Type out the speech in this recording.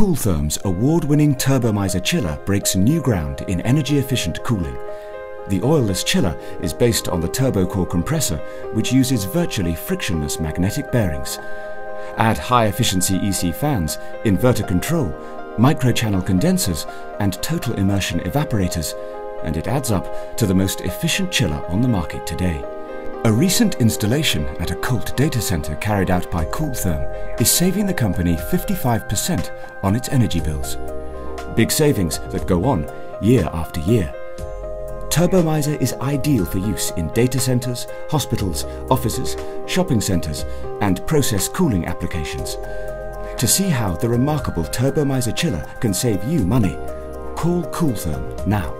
Cool-Therm's award-winning Turbomiser chiller breaks new ground in energy-efficient cooling. The oilless chiller is based on the Turbocor compressor, which uses virtually frictionless magnetic bearings. Add high-efficiency EC fans, inverter control, microchannel condensers, and total immersion evaporators, and it adds up to the most efficient chiller on the market today. A recent installation at a Colt data center carried out by Cool-Therm is saving the company 55% on its energy bills. Big savings that go on year after year. Turbomiser is ideal for use in data centers, hospitals, offices, shopping centers, and process cooling applications. To see how the remarkable Turbomiser chiller can save you money, call Cool-Therm now.